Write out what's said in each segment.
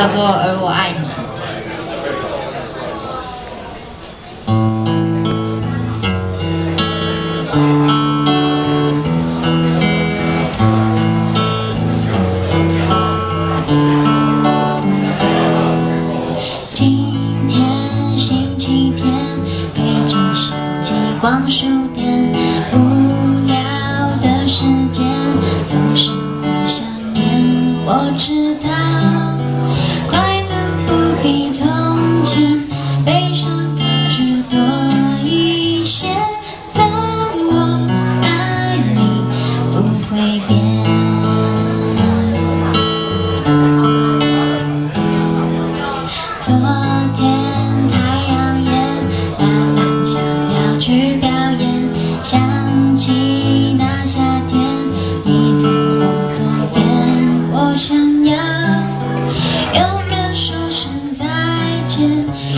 叫做而我爱你。今天星期天，陪着手机逛书店，无聊的时间总是在想念。我知道。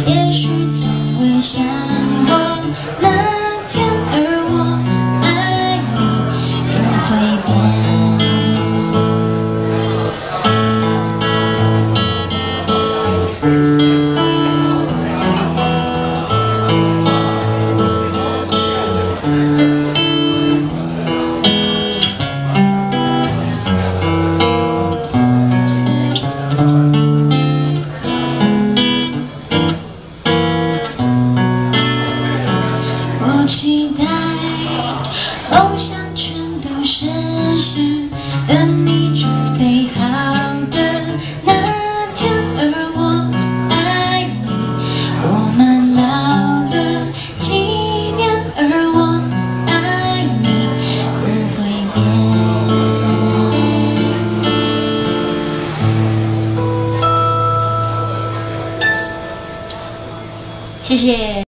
也许从未想过。谢谢。